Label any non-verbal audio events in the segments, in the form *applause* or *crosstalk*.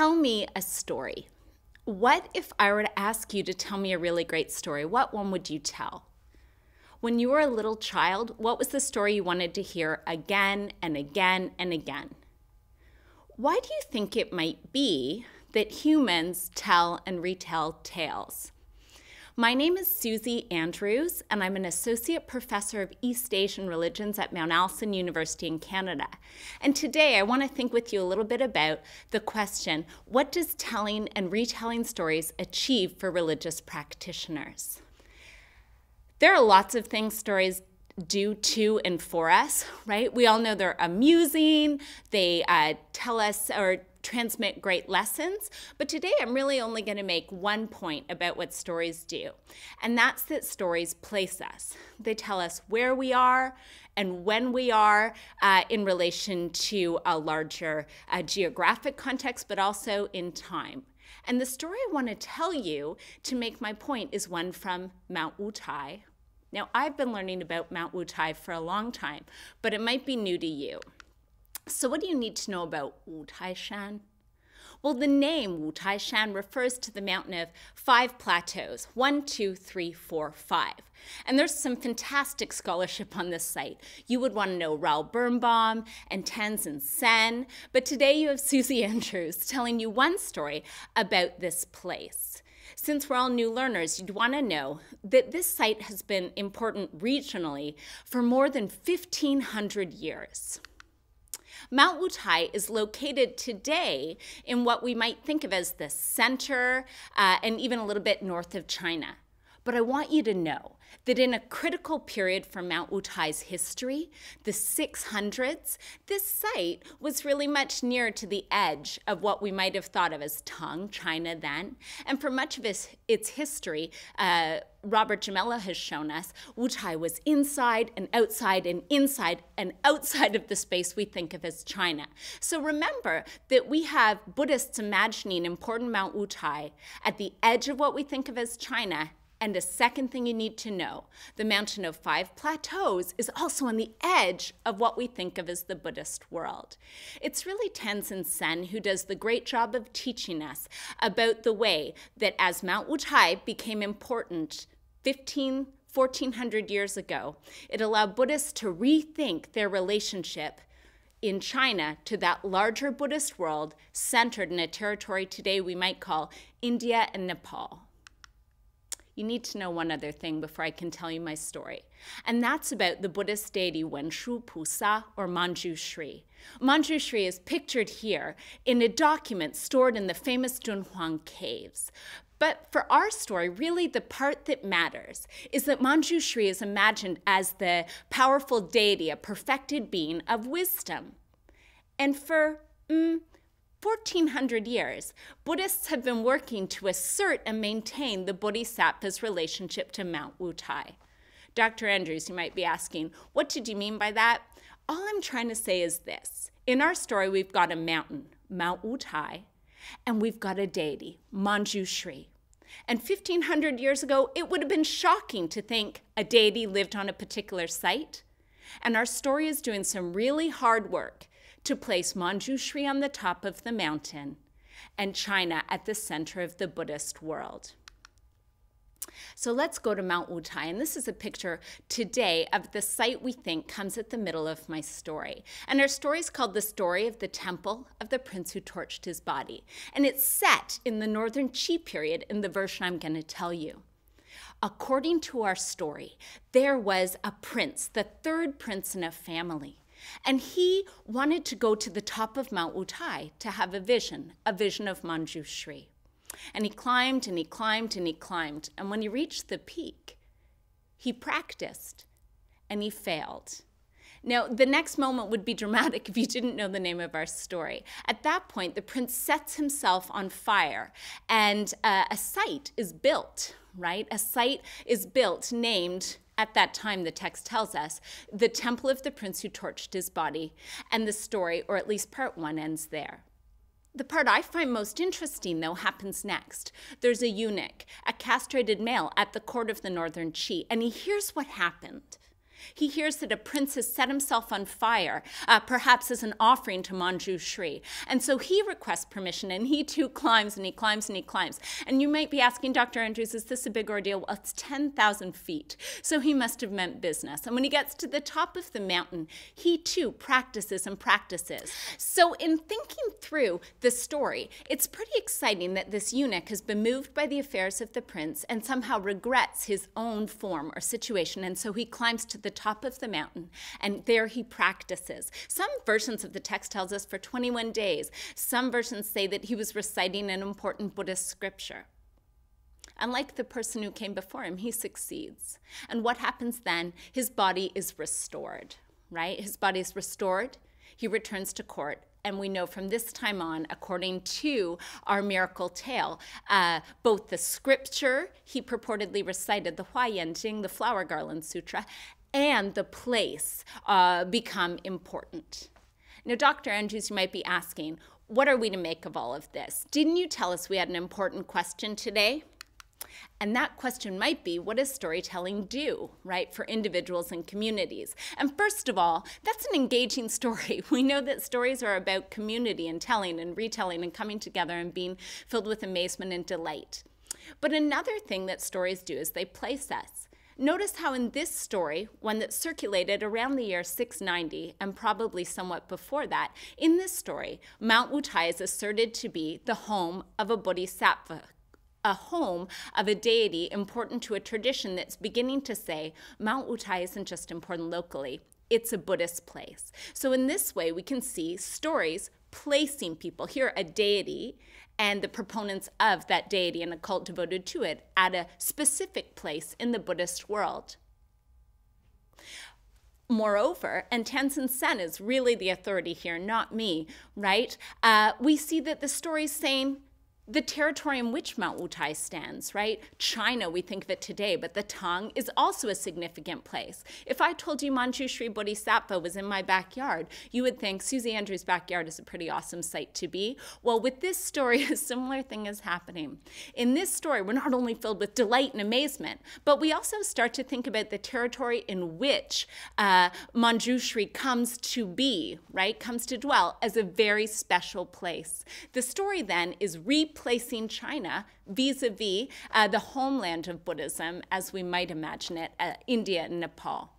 Tell me a story. What if I were to ask you to tell me a really great story? What one would you tell? When you were a little child, what was the story you wanted to hear again and again and again? Why do you think it might be that humans tell and retell tales? My name is Susie Andrews, and I'm an associate professor of East Asian religions at Mount Allison University in Canada. And today I want to think with you a little bit about the question what does telling and retelling stories achieve for religious practitioners? There are lots of things stories do to and for us, right? We all know they're amusing, they uh, tell us or transmit great lessons. But today I'm really only going to make one point about what stories do, and that's that stories place us. They tell us where we are and when we are uh, in relation to a larger uh, geographic context, but also in time. And the story I want to tell you to make my point is one from Mount Wutai. Now, I've been learning about Mount Wutai for a long time, but it might be new to you. So, what do you need to know about Wu Tai Shan? Well, the name Wu Tai Shan refers to the mountain of five plateaus one, two, three, four, five. And there's some fantastic scholarship on this site. You would want to know Raoul Birnbaum and Tansen Sen, but today you have Susie *laughs* Andrews telling you one story about this place. Since we're all new learners, you'd want to know that this site has been important regionally for more than 1,500 years. Mount Wutai is located today in what we might think of as the center uh, and even a little bit north of China. But I want you to know that in a critical period for Mount Wutai's history, the 600s, this site was really much nearer to the edge of what we might have thought of as Tang, China then. And for much of its, its history, uh, Robert Gimello has shown us, Wutai was inside and outside and inside and outside of the space we think of as China. So remember that we have Buddhists imagining important Mount Wutai at the edge of what we think of as China and a second thing you need to know the mountain of five plateaus is also on the edge of what we think of as the Buddhist world. It's really Tansen Sen who does the great job of teaching us about the way that as Mount Wutai became important 15, 1400 years ago, it allowed Buddhists to rethink their relationship in China to that larger Buddhist world centered in a territory today we might call India and Nepal you need to know one other thing before I can tell you my story. And that's about the Buddhist deity Wenshu Pusa or Manjushri. Manjushri is pictured here in a document stored in the famous Dunhuang caves. But for our story, really the part that matters is that Manjushri is imagined as the powerful deity, a perfected being of wisdom. And for mm, 1400 years, Buddhists have been working to assert and maintain the Bodhisattva's relationship to Mount Wutai. Dr. Andrews, you might be asking, what did you mean by that? All I'm trying to say is this. In our story, we've got a mountain, Mount Wutai, and we've got a deity, Manjushri. And 1500 years ago, it would have been shocking to think a deity lived on a particular site. And our story is doing some really hard work to place Manjushri on the top of the mountain and China at the center of the Buddhist world. So let's go to Mount Wutai, and this is a picture today of the site we think comes at the middle of my story. And our story is called The Story of the Temple of the Prince Who Torched His Body. And it's set in the Northern Qi period in the version I'm going to tell you. According to our story, there was a prince, the third prince in a family. And he wanted to go to the top of Mount Wutai to have a vision, a vision of Manjushri. And he climbed and he climbed and he climbed. And when he reached the peak, he practiced and he failed. Now, the next moment would be dramatic *laughs* if you didn't know the name of our story. At that point, the prince sets himself on fire, and uh, a site is built, right? A site is built named at that time, the text tells us, the temple of the prince who torched his body, and the story, or at least part one, ends there. The part I find most interesting, though, happens next. There's a eunuch, a castrated male, at the court of the northern Qi, and he hears what happened. He hears that a prince has set himself on fire, uh, perhaps as an offering to Manju Manjushri. And so he requests permission and he too climbs and he climbs and he climbs. And you might be asking, Dr. Andrews, is this a big ordeal? Well, it's 10,000 feet. So he must have meant business. And when he gets to the top of the mountain, he too practices and practices. So, in thinking through the story, it's pretty exciting that this eunuch has been moved by the affairs of the prince and somehow regrets his own form or situation. And so he climbs to the top of the mountain and there he practices. Some versions of the text tells us for 21 days. Some versions say that he was reciting an important Buddhist scripture. Unlike the person who came before him, he succeeds. And what happens then? His body is restored, right? His body is restored. He returns to court. And we know from this time on, according to our miracle tale, uh, both the scripture he purportedly recited, the Huayan Jing, the Flower Garland Sutra, and the place uh, become important. Now, Dr. Andrews, you might be asking, what are we to make of all of this? Didn't you tell us we had an important question today? And that question might be what does storytelling do, right, for individuals and communities? And first of all, that's an engaging *laughs* story. We know that stories are about community and telling and retelling and coming together and being filled with amazement and delight. But another thing that stories do is they place us. Notice how in this story, one that circulated around the year 690 and probably somewhat before that, in this story, Mount Wutai is asserted to be the home of a bodhisattva a home of a deity important to a tradition that's beginning to say Mount Wutai isn't just important locally, it's a Buddhist place. So, in this way, we can see stories placing people here, a deity, and the proponents of that deity and a cult devoted to it at a specific place in the Buddhist world. Moreover, and Tansen Sen is really the authority here, not me, right? Uh, we see that the story is saying the territory in which Mount Wutai stands, right? China, we think of it today, but the Tang is also a significant place. If I told you Manjushri Bodhisattva was in my backyard, you would think Susie Andrews' backyard is a pretty awesome site to be. Well, with this story, *laughs* a similar thing is happening. In this story, we're not only filled with delight and amazement, but we also start to think about the territory in which uh, Manjushri comes to be, right? Comes to dwell as a very special place. The story then is replaced placing China vis a vis the homeland of Buddhism as we might imagine it, uh, India and Nepal.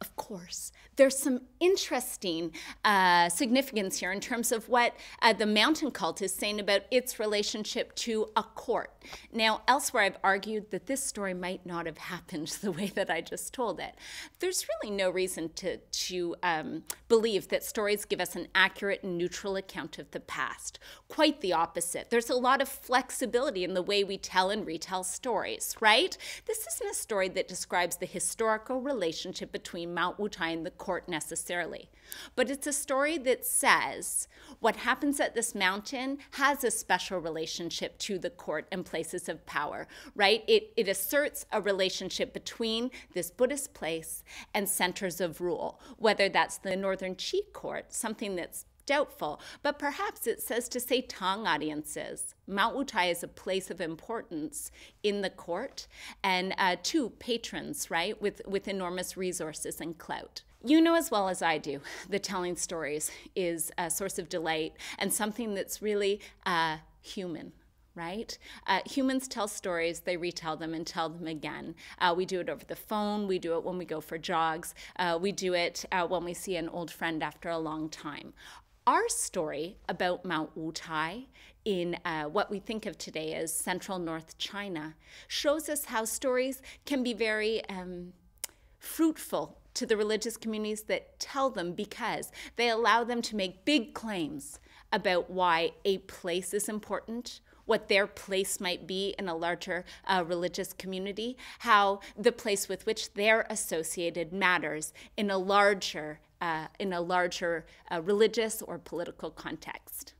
Of course, there's some interesting uh, significance here in terms of what uh, the mountain cult is saying about its relationship to a court. Now, elsewhere, I've argued that this story might not have happened *laughs* the way that I just told it. There's really no reason to, to um, believe that stories give us an accurate and neutral account of the past. Quite the opposite. There's a lot of flexibility in the way we tell and retell stories, right? This isn't a story that describes the historical relationship between Mount Wutai and the court necessarily. But it's a story that says what happens at this mountain has a special relationship to the court and places of power, right? It, it asserts a relationship between this Buddhist place and centers of rule, whether that's the Northern Qi court, something that's doubtful, but perhaps it says to say Tang audiences. Mount Wutai is a place of importance in the court and uh, to patrons, right, with, with enormous resources and clout. You know as well as I do that telling stories is a source of delight and something that's really uh, human right? Uh, humans tell stories, they retell them and tell them again. Uh, we do it over the phone, we do it when we go for jogs, uh, we do it uh, when we see an old friend after a long time. Our story about Mount Wutai in uh, what we think of today as central North China shows us how stories can be very um, fruitful to the religious communities that tell them because they allow them to make big claims about why a place is important, what their place might be in a larger uh, religious community, how the place with which they're associated matters in a larger uh, in a larger uh, religious or political context.